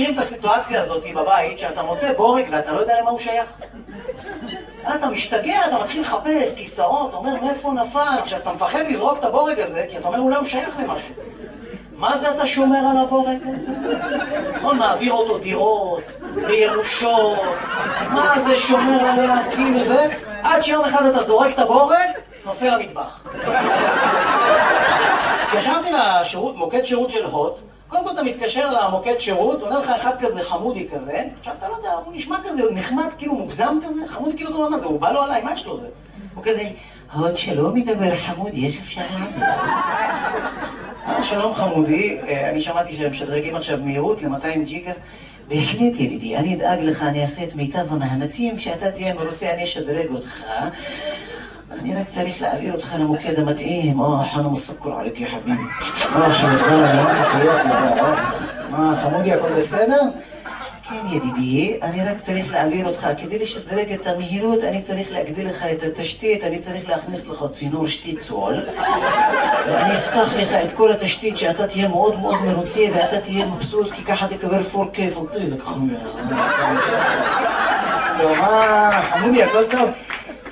מכירים את הסיטואציה הזאת בבית, שאתה מוצא בורג ואתה לא יודע למה הוא שייך? אתה משתגע, אתה מתחיל לחפש כיסאות, אומר מאיפה נפל, כשאתה מפחד לזרוק את הבורג הזה, כי אתה אומר אולי הוא שייך למשהו. מה זה אתה שומר על הבורג הזה? נכון, מעביר אותו דירות, בירושות, מה זה שומר עליו, כאילו זה, עד שיום אחד אתה זורק את הבורג, נופל למטבח. התקשרתי למוקד שירות של הוט, קודם כל אתה מתקשר למוקד שירות, עונה לך אחד כזה חמודי כזה, עכשיו אתה לא יודע, הוא נשמע כזה, נחמד, כאילו מוגזם כזה, חמודי כאילו, אתה מה זה, הוא בא לו עליי, מה יש לו זה? הוא כזה, הוד שלום מדבר חמודי, איך אפשר לעזור? אה, שלום חמודי, אה, אני שמעתי שהם משדרגים עכשיו מהירות ל-200 ג'יגה. בהחלט ידידי, אני אדאג לך, אני אעשה את מיטב המאמצים, שאתה תהיה מרוצה, אני אשדרג אותך. אני רק צריך להעביר אותך למוקד המתאים. אה, חנום הסוכר עליק יא חביבי. אה, חזר, מה, חמודי, הכל בסדר? כן, ידידי, אני רק צריך להעביר אותך. כדי לשדרג את המהירות, אני צריך להגדיל לך את התשתית, אני צריך להכניס לך צינור שטיצול, ואני אפתח לך את כל התשתית שאתה תהיה מאוד מאוד מרוצה ואתה תהיה מבסוט, כי ככה תקבל 4K פלטי, זה ככה... מה, חמודי, הכל טוב?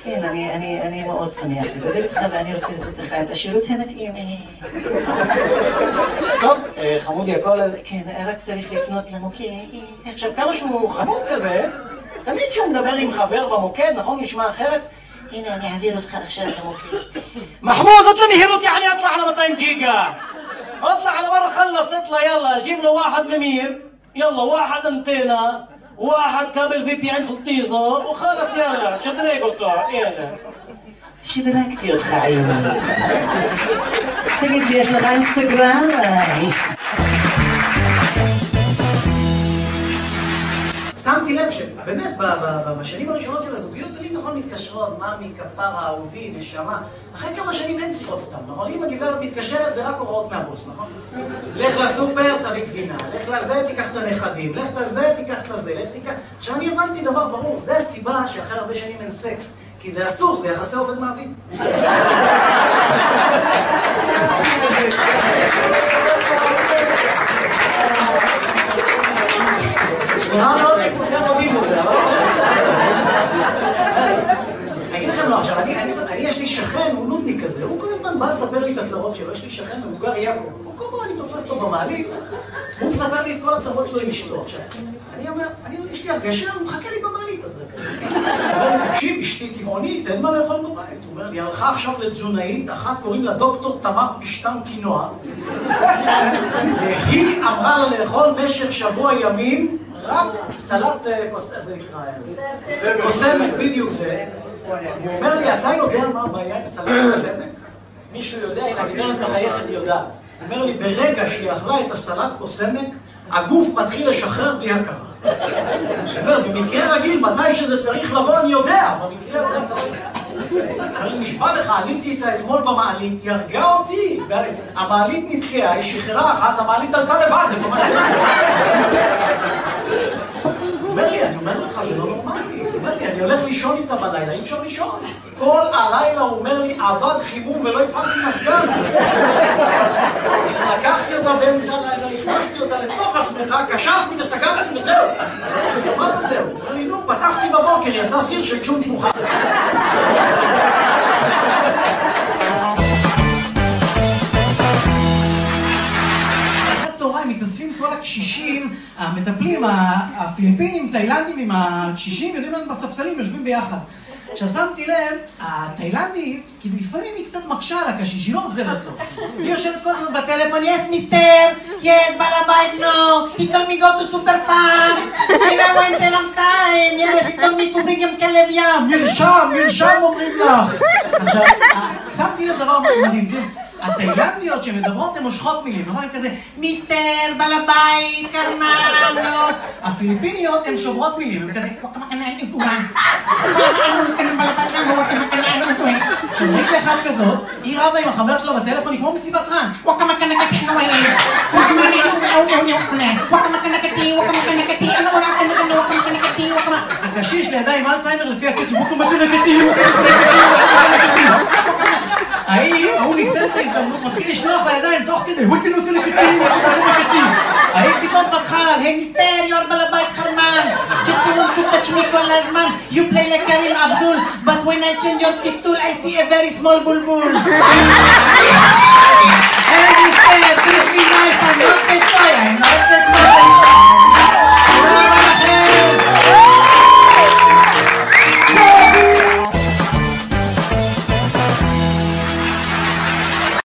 כן, אני, אני, אני מאוד שמח לדבר איתך ואני רוצה לתת לך את השירות המתאים. טוב, אה, חמודי הכל הזה, כן, רק צריך לפנות למוקד. עכשיו, כמה שהוא חמוד כזה, תמיד כשהוא מדבר עם חבר במוקד, נכון? נשמע אחרת? הנה, אני אעביר אותך עכשיו למוקד. محمود اطلع نهيروت يعني اطلع على 200 جيجا اطلع على برا خلص اطلع يلا جيب له واحد ممير يلا واحد انتينا واحد كابل في بي عند فلطيزة وخلص يلا شدريق אותו, يلا שדרגתי אותך עיוני. תגיד לי, יש לך אינסטגרם? שמתי לב שבאמת, בשנים הראשונות של הזוגיות, נכון מתקשרות, ממי, כפרה, אהובי, נשמה. אחרי כמה שנים אין שיחות סתם, נכון? אם הגברת מתקשרת, זה רק הוראות מהבוס, נכון? לך לסופר, תביא גבינה. לך לזה, תיקח את הנכדים. לך לזה, תיקח את הזה. לך תיקח... עכשיו, אני הבנתי דבר ברור, זה הסיבה שאחרי הרבה שנים אין סקס. כי זה אסור, זה יחסי עובד מעביד. זה רע מאוד שכולכם מודים בזה, אבל לא אני אגיד לכם לא, עכשיו, אני, יש לי שכן, הוא נודניק כזה, הוא כל לספר לי את הצרות שלו, יש לי שכן מבוגר יעקב, כל פעם אני תופס אותו במעלית, הוא מספר לי את כל הצרות שלו עם אשתו. עכשיו, אני אומר, אני יש לי הרגשה, הוא מחכה לי במעלית עד רגע. הוא אומר לי, תקשיב, אשתי טבעונית, אין מה לאכול בבית. הוא אומר לי, הלכה עכשיו לתזונאית, אחת קוראים לה דוקטור תמר פשטן קינוע, והיא אמרה לה לאכול במשך שבוע ימים רק סלט, איך זה נקרא? קוסמק, בדיוק זה. הוא אומר לי, אתה יודע מה הבעיה עם סלט קוסמק? מישהו יודע, הנה הגברת מחייכת יודעת. הוא אומר לי, ברגע שהיא אכלה את הסלט קוסמק, הגוף מתחיל לשחרר בלי הכרה. הוא אומר, במקרה רגיל, מתי שזה צריך לבוא, אני יודע, במקרה הזה אתה לא יודע. אני נשבע לך, עליתי איתה אתמול במעלית, היא הרגה אותי. המעלית נתקעה, היא שחררה אחת, המעלית עלתה לבד, זה ממש אומר לי, אני אומר לך, זה לא נורמלי. הוא אומר לי, אני הולך לישון איתה בלילה, אי אפשר לישון. כל הלילה הוא אומר לי, עבד חימום ולא הפעלתי מזגן. לקחתי אותה באמצע הלילה, הכנסתי אותה לתוך השמחה, קשרתי וסגרתי וזהו. מה זה זהו? הוא לי, נו, פתחתי בבוקר, יצא סיר של צ'ונט מוכן. הקשישים, המטפלים, הפיליפינים, תאילנדים עם הקשישים, יודעים לנו בספסלים, יושבים ביחד. עכשיו שמתי לב, התאילנדית, כאילו לפעמים היא קצת מקשה על הקשיש, היא לא עוזרת לו. היא יושבת כל הזמן בטלפון, יס מיסטר, יס בעל הבית נו, he told me go to super I went a long time, yes, he told me to bring כלב ים, מרשם, מרשם אומרים לך. עכשיו, שמתי לב דבר מדהים, התאילנדיות שמדברות הן מושכות מילים, נכון? הן כזה מיסטר, בעל הבית, קרמנו. הפיליפיניות הן שוברות מילים, הן כזה עכשיו ראיתי אחת כזאת, היא רבה עם החבר שלו בטלפון, היא כמו מסיבת רן. הקשיש לידה עם אלצהיימר לפי הקצב, ההיא, ההוא ניצל التيست ما تخيلش نوخ يدين تخ كده وكن وكن كتير وكن كتير هيك just want to touch me كل زمان you play like Karim Abdul but when I change your kick I see a very small bulbul. And you say treat nice I'm not that toy I'm not that toy